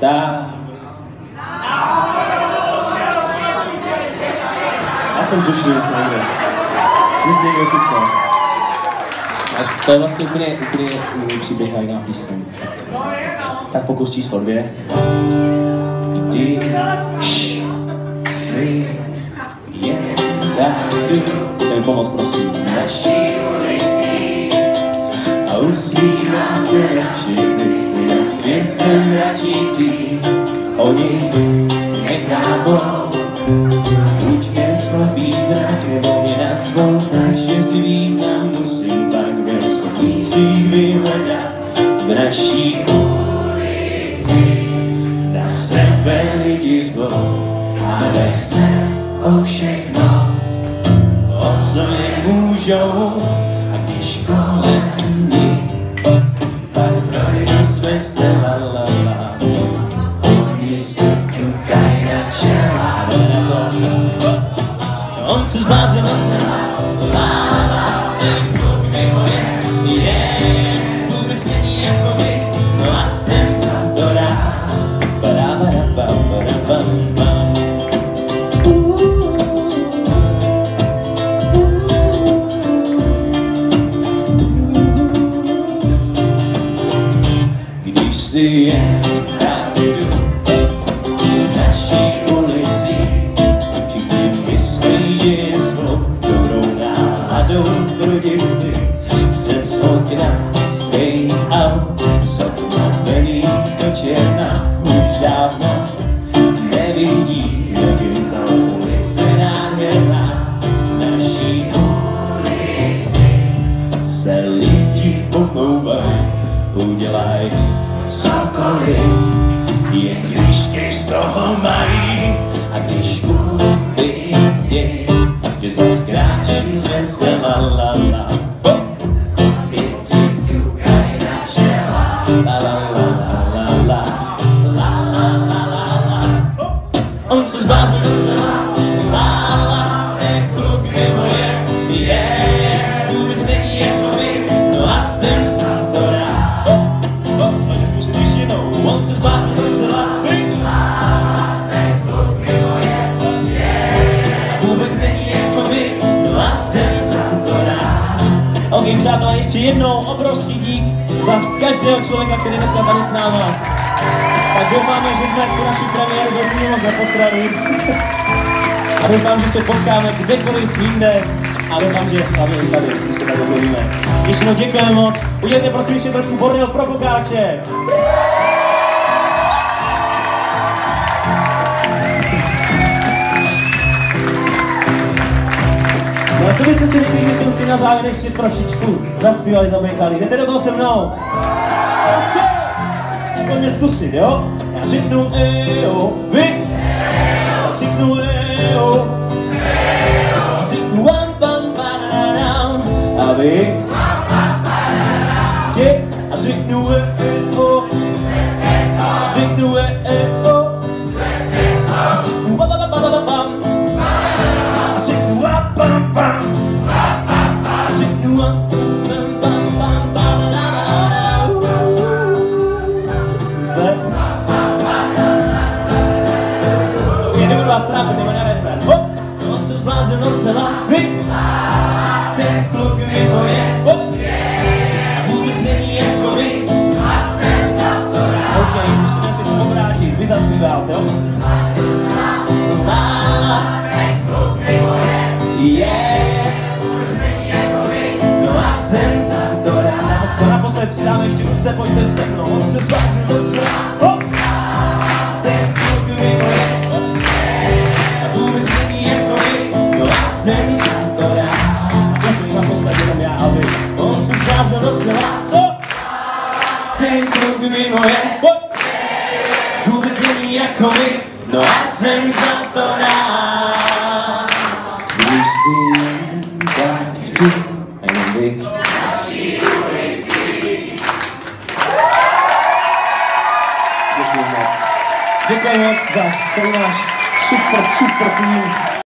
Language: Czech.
tak. Já jsem tušil, že se někde. Že se někde vtipne. A to je vlastně úplně, úplně jiný příběh a jiná píseň. Tak, tak pokus číslo dvě. Když si jen tak jdu, ten pomoc prosím, naší ulicí a usmívám se na všechny, na svět jsem mračící, oni nechápou, buď jen slabý zrak, nebo mě na svou, takže si význam musím pak ve srdcích vyhledat v naší ulici. Na sebe lidi zvou a dej se o všechno, o co jen můžou, a když kolem pak projdu své la la la. Oni se ťukají na čela Jen tak jdu naší ulicí, všichni myslí, že je svou dobrou náladou. Proti chci přes okna svých aut, jsou navený do černa, nevidí, jak je ulice nádherná, naší ulici se lidi pomlouvají, udělaj cokoliv, jen když z toho mají a když uvidí, že se zkráčím z vesela la la. La la la la la la, la la la la! On se docela, la la, přátelé, ještě jednou obrovský dík za každého člověka, který dneska tady s náma. Tak doufáme, že jsme tu naši premiéru bez něho zapostrali. A doufám, že se potkáme kdekoliv jinde. A doufám, že hlavně i tady, když se tady objevíme. Ještě jednou děkujeme moc. Udělejte prosím ještě trošku bordel pro pokáče. No a co byste si řekli, jsme si na závěr ještě trošičku zaspívali, zabejkali? Jdete do toho se mnou? OK! Tak pojďme zkusit, jo? Já řeknu ejo, vy? Tak řeknu ejo. A řeknu wam pam padadam. A vy? A řeknu ejo. A řeknu ejo. Zbláznil docela, vy! Ten kluk mimo je, hop! A vůbec není jako vy. Ok, zkusíme si to obrátit, vy zaspíváte, jo? Yeah. No a jsem za to rád. Dáme to naposled, přidáme ještě ruce, pojďte se mnou. On se zbláznil docela, hop! Vy, no a jsem za to rád. Když si jen tak jdu, a jenom vy. Děkuji moc. Děkuji moc za celý náš super, super tým.